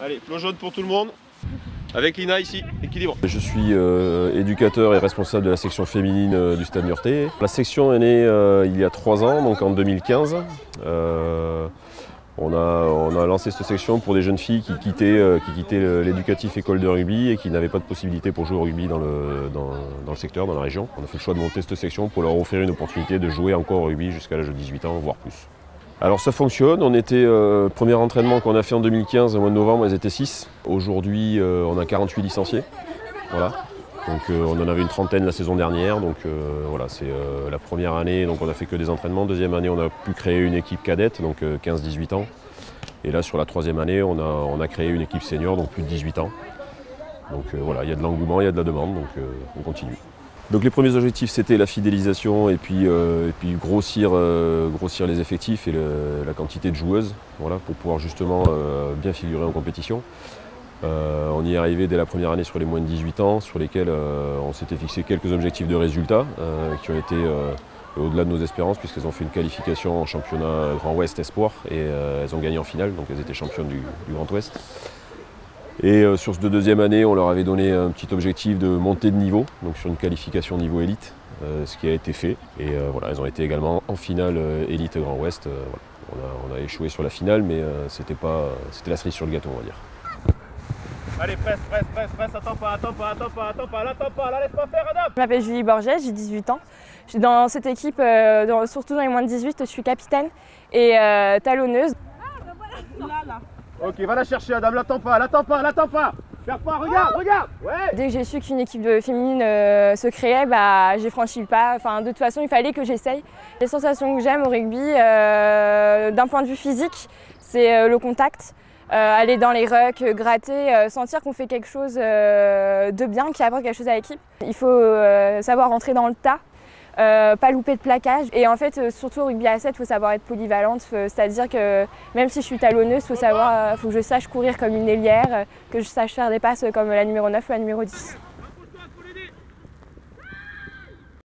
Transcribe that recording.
Allez, flot jaune pour tout le monde. Avec Lina ici, équilibre. Je suis euh, éducateur et responsable de la section féminine euh, du Stade Niortais. La section est née euh, il y a trois ans, donc en 2015. Euh, on, a, lancé cette section pour des jeunes filles qui quittaient, l'éducatif école de rugby et qui n'avaient pas de possibilité pour jouer au rugby dans le, dans, dans le secteur, dans la région. On a fait le choix de monter cette section pour leur offrir une opportunité de jouer encore au rugby jusqu'à l'âge de 18 ans, voire plus. Alors ça fonctionne, on était, euh, premier entraînement qu'on a fait en 2015, au mois de novembre, elles étaient 6. Aujourd'hui, euh, on a 48 licenciés. Voilà. Donc euh, on en avait une trentaine la saison dernière, donc voilà, c'est la première année, donc on a fait que des entraînements. Deuxième année, on a pu créer une équipe cadette, donc euh, 15-18 ans. Et là, sur la troisième année, on a, on a créé une équipe senior, donc plus de 18 ans. Donc voilà, il y a de l'engouement, il y a de la demande, donc on continue. Donc les premiers objectifs c'était la fidélisation et puis, euh, euh, grossir les effectifs et la quantité de joueuses voilà, pour pouvoir justement euh, bien figurer en compétition. On y est arrivé dès la première année sur les moins de 18 ans sur lesquels on s'était fixé quelques objectifs de résultats qui ont été au-delà de nos espérances puisqu'elles ont fait une qualification en championnat Grand Ouest Espoir et elles ont gagné en finale donc elles étaient championnes du Grand Ouest. Et euh, sur cette deuxième année, on leur avait donné un petit objectif de montée de niveau, donc sur une qualification niveau élite, euh, ce qui a été fait. Et euh, voilà, elles ont été également en finale euh, élite Grand Ouest. Euh, voilà. on, a, on a échoué sur la finale, mais euh, c'était pas, c'était la cerise sur le gâteau, on va dire. Allez, presse, presse, presse, presse, attends pas, attends pas, attends pas, attends pas, attends pas, là laisse pas faire, Adam Je m'appelle Julie Borges, j'ai 18 ans. Je suis dans cette équipe, euh, dans- surtout dans les moins de 18, je suis capitaine et euh, talonneuse. Ok, va la chercher, Adam, l'attends pas, l'attends pas, l'attends pas Perds pas, regarde, regarde Dès que j'ai su qu'une équipe de féminine euh, se créait, bah, j'ai franchi le pas. Enfin, de toute façon, il fallait que j'essaye. Les sensations que j'aime au rugby, euh, d'un point de vue physique, c'est euh, le contact. Aller dans les rucks, gratter, sentir qu'on fait quelque chose de bien, qui apporte quelque chose à l'équipe. Il faut savoir rentrer dans le tas, euh, pas louper de plaquage. Et en fait, euh, surtout au rugby à 7, il faut savoir être polyvalente. Faut- C'est-à-dire que même si je suis talonneuse, il faut, euh, que je sache courir comme une ailière, euh, que je sache faire des passes comme la numéro 9 ou la numéro 10.